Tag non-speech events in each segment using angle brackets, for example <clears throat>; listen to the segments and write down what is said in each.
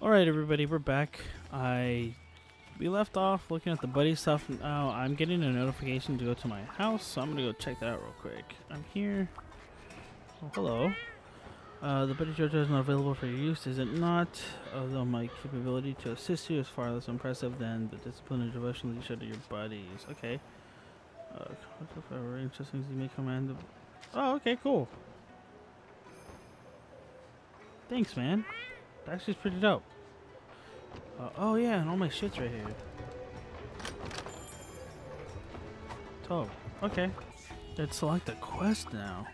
Alright everybody, we're back. I we left off looking at the buddy stuff. Now I'm getting a notification to go to my house, so I'm gonna go check that out real quick. I'm here. Oh, hello. Uh, the buddy Dojo is not available for your use, is it not? Although my capability to assist you is far less impressive than the discipline and devotion you show to your buddies. Okay. Uh, interesting you may command. Oh, okay, cool. Thanks, man. That's just pretty dope. Uh, oh yeah, and all my shit's right here. Dope. Okay. Let's select a quest now.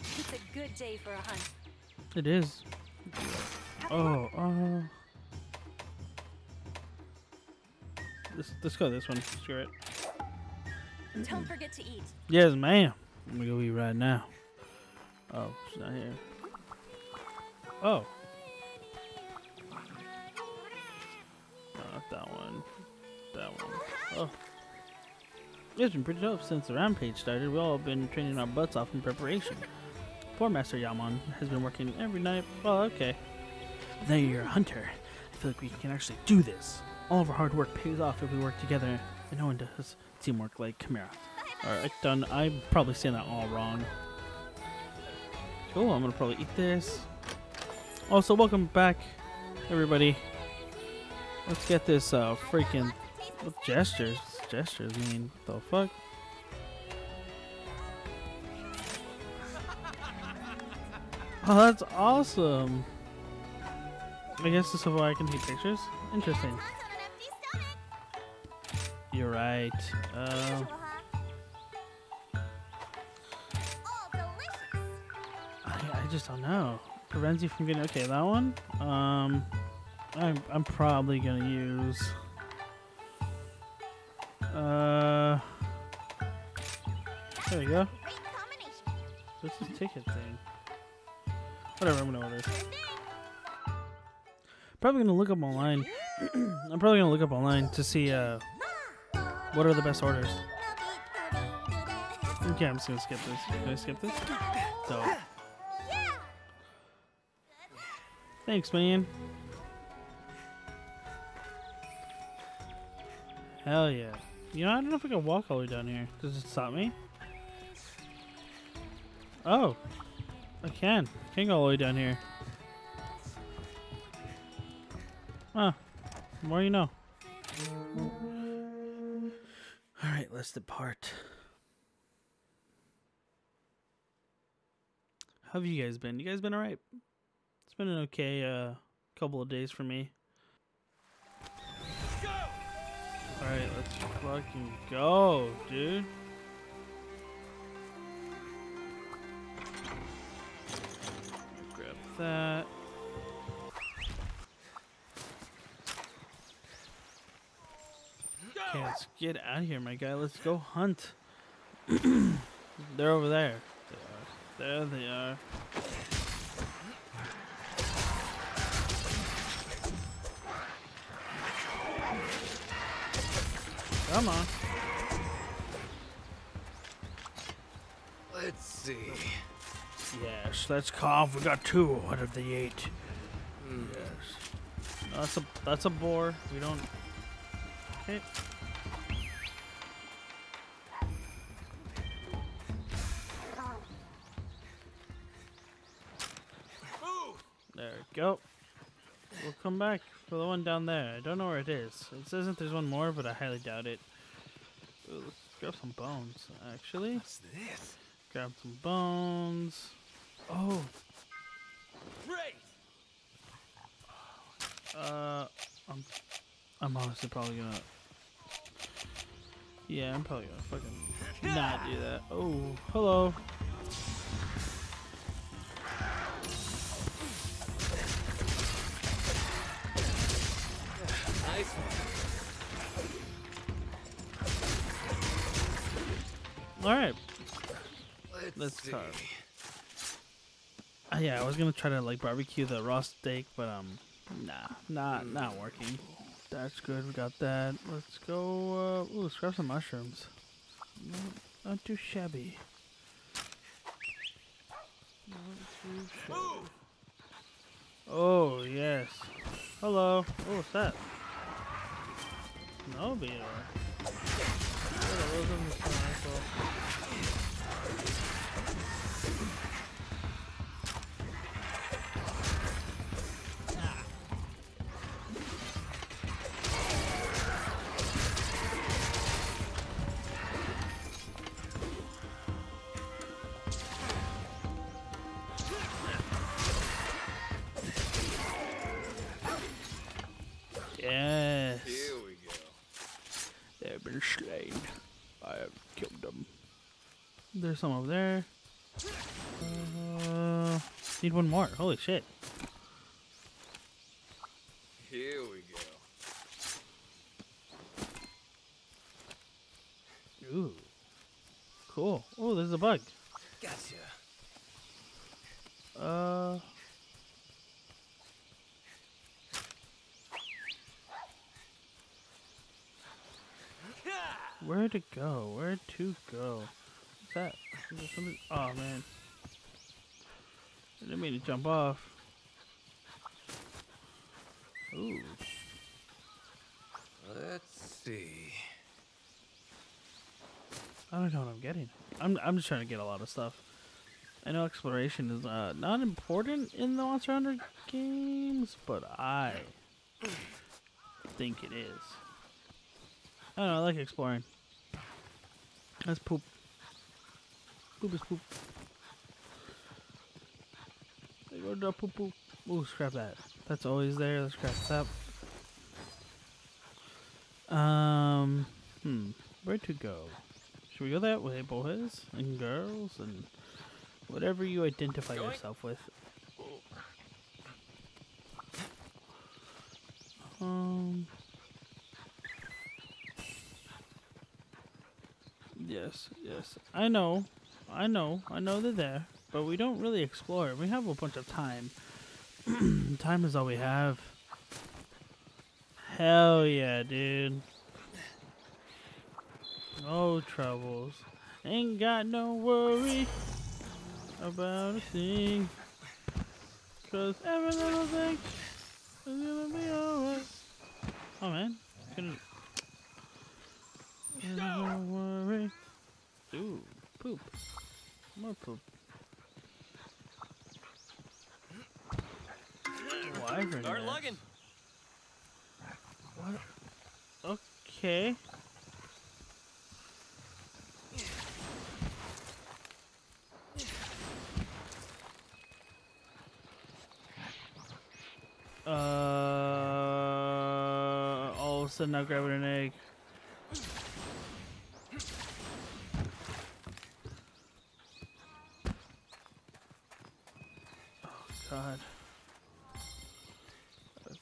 It's a good day for a hunt. It is. Oh, uh. Let's, let's go this one. Screw it. Don't forget to eat. Yes, ma'am. I'm gonna go eat right now. Oh, she's not here. Oh. Not that one. That one. Oh. It's been pretty dope since the rampage started. We've all been training our butts off in preparation. Poor Master Yaman has been working every night. Well, okay. Now you're a hunter. I feel like we can actually do this. All of our hard work pays off if we work together, and no one does teamwork like Kamura. Alright, done. I'm probably saying that all wrong. Cool, I'm gonna probably eat this. Also, welcome back, everybody. Let's get this uh, freaking gestures. Gestures mean the fuck? <laughs> Oh, that's awesome. I guess this is why I can take pictures. Interesting. You're right. Uh, I, I just don't know. Prevents you from getting okay. That one. Um, I'm I'm probably gonna use. Uh, there we go. This ticket thing? Whatever, I'm gonna order. Probably gonna look up online. <clears throat> I'm probably gonna look up online to see uh what are the best orders. Okay, I'm just gonna skip this. Can I skip this? So. Thanks, man. Hell yeah. You know, I don't know if I can walk all the way down here. Does it stop me? Oh. I can. I can go all the way down here. Huh. The more you know. Alright, let's depart. How have you guys been? You guys been alright? It's been an okay uh, couple of days for me. Alright, let's fucking go, dude. Grab that. Okay, let's get out of here, my guy. Let's go hunt. <clears throat> They're over there. They are. There they are. Come on. Let's see. Yes, let's cough. We got two out of the eight. Yes. That's a that's a boar. We don't. Okay. There we go. We'll come back for the one down there. I don't know where it is. It says that there's one more, but I highly doubt it. Ooh, let's grab some bones, actually. What's this? Grab some bones. Oh, Great. uh, I'm, I'm honestly probably gonna. Yeah, I'm probably gonna fucking not do that. Oh, hello. Nice one. All right. Let's, Let's see. Uh, yeah, I was gonna try to like barbecue the raw steak, but um, nah, not not working. That's good. We got that. Let's go. Uh, ooh, let's grab some mushrooms. Not, not too shabby. Not too shabby. Oh yes. Hello. Oh, what's that? No those in sniper? Yes. Here we go. They have been slain. I have killed them. There's some over there. Uh, need one more. Holy shit. Here we go. Ooh. Cool. Oh, there's a bug. Gotcha. Uh. Where to go? Where to go? What's that? Is there something? Oh man. I didn't mean to jump off. Ooh. Let's see. I don't know what I'm getting. I'm I'm just trying to get a lot of stuff. I know exploration is uh, not important in the Monster Hunter games, but I think it is. I don't know. I like exploring. That's poop. Poop is poop. You go, the poop poop. Ooh, scrap that. That's always there. Let's scrap that. Um, hmm. Where to go? Should we go that way, boys and girls and whatever you identify Going. yourself with? Um. Yes, yes. I know. I know. I know they're there, but we don't really explore. We have a bunch of time. <clears throat> time is all we have. Hell yeah, dude. No troubles. Ain't got no worry about a thing. Cause every little thing is gonna be alright. Oh man. Worry. Ooh, poop. More poop. Wyvern Start lugging. What? Okay. Uh, all of a sudden I'm grabbing an egg. Oh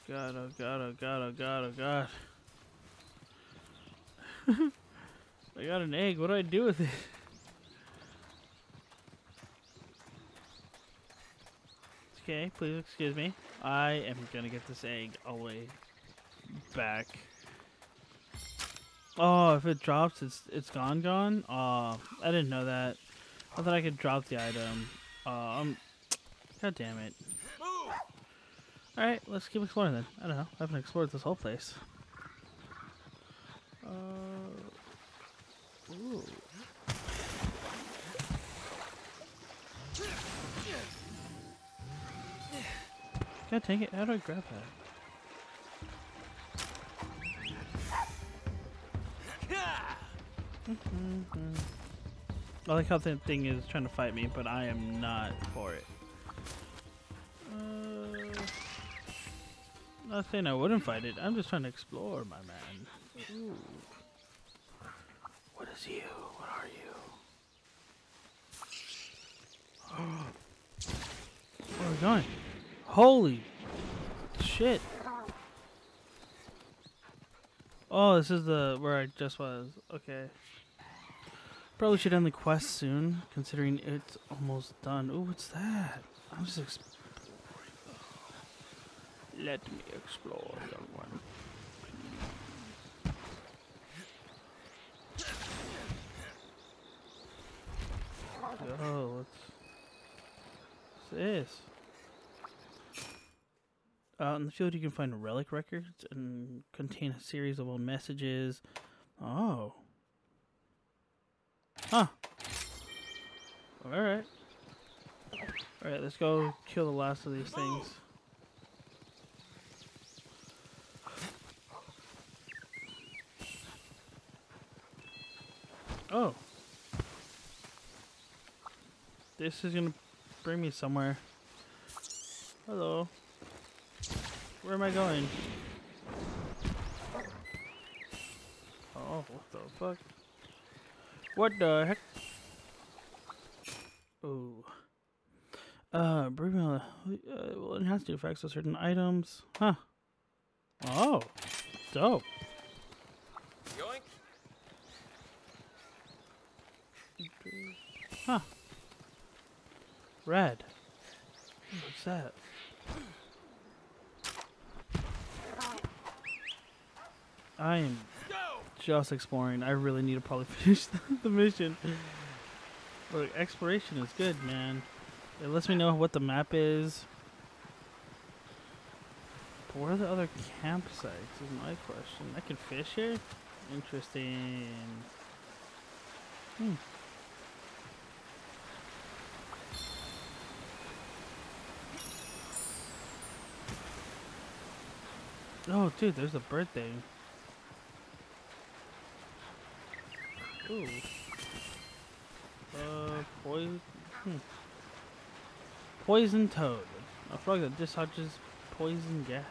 god. Oh god, oh god, oh god, oh god. <laughs> I got an egg. What do I do with it? Okay, please excuse me. I am gonna get this egg all the way back. Oh, if it drops, it's it's gone, gone. Oh, I didn't know that. I thought I could drop the item. Um, god damn it. Move. All right, let's keep exploring then. I don't know. I haven't explored this whole place. Uh, ooh. God it! How do I grab that? Mhm. I like how that thing is trying to fight me, but I am not for it. Not saying I wouldn't fight it. I'm just trying to explore, my man. Ooh. What is you? What are you? <gasps> Where are we going? Holy shit! Oh, this is the where I just was. Okay. Probably should end the quest soon, considering it's almost done. Ooh, what's that? I'm just. Let me explore, young one. What's, what's this? Uh, in the field, you can find relic records and contain a series of old messages. Oh. Huh. Alright. Alright, let's go kill the last of these things. Oh. This is gonna bring me somewhere. Hello. Where am I going? Oh, what the fuck? What the heck? Oh. Uh, bring me uh, will enhance the effects of certain items. Huh. Oh. Dope. Yoink. Huh. Red. What's that? I am just exploring. I really need to probably <laughs> finish the, mission. Look, exploration is good, man. It lets me know what the map is. But where are the other campsites is my question. I can fish here? Interesting. Hmm. Oh, dude, there's a bird thing. Ooh. Uh, poison. Hmm. Poison toad. A frog that discharges poison gas.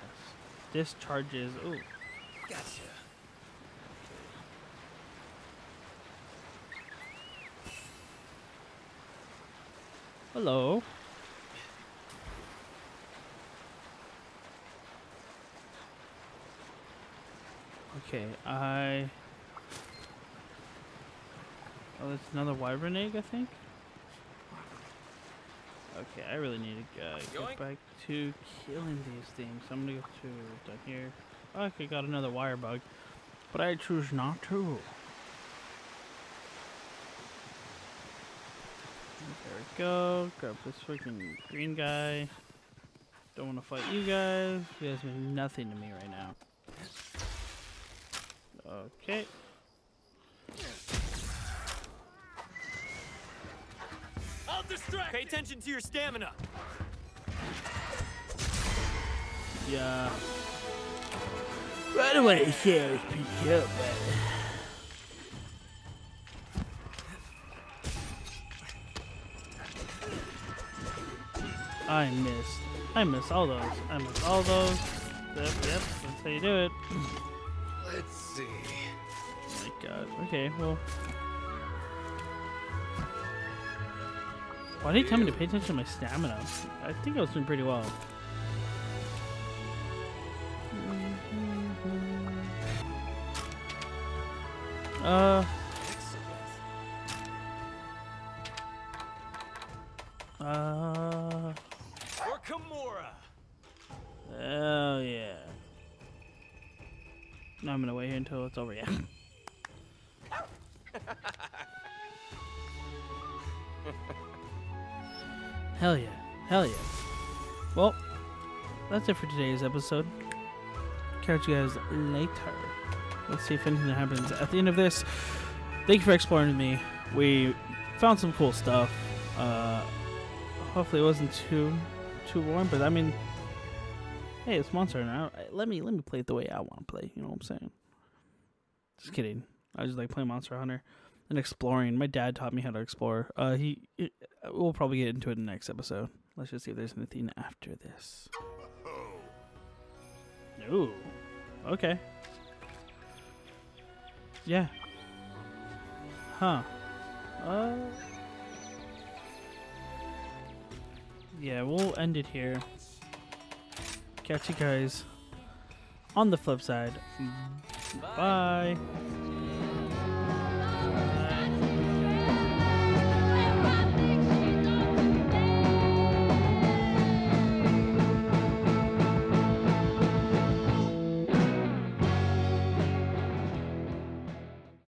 Discharges. Ooh. Gotcha. Hello. Okay, I. Oh, that's another wyvern egg, I think. Okay, I really need to uh, get back to killing these things. I'm gonna go to down here. Okay, got another Wirebug, but I choose not to. There we go. Grab this freaking green guy. Don't want to fight you guys. You guys mean nothing to me right now. Okay. I'll distract. Pay attention to your stamina. Yeah. Right away, Sarah's pick up, man. I missed. I miss all those. I miss all those. Yep, yep, that's how you do it. Let's see. Oh my god. Okay, well. Why did he tell me to pay attention to my stamina? I think I was doing pretty well. Uh, uh, I'm gonna wait here until it's over. Yeah. <laughs> Hell yeah. Hell yeah. Well, that's it for today's episode. Catch you guys later. Let's see if anything happens at the end of this. Thank you for exploring with me. We found some cool stuff. Uh, hopefully it wasn't too too warm, but I mean, hey, it's Monster now. Let me let me play it the way I want to play. You know what I'm saying? Just kidding. I just like playing Monster Hunter and exploring. My dad taught me how to explore. Uh, he, it, we'll probably get into it in the next episode. Let's just see if there's anything after this. <laughs> Ooh, okay. Yeah. Huh. Uh. Yeah, we'll end it here. Catch you guys on the flip side. Bye.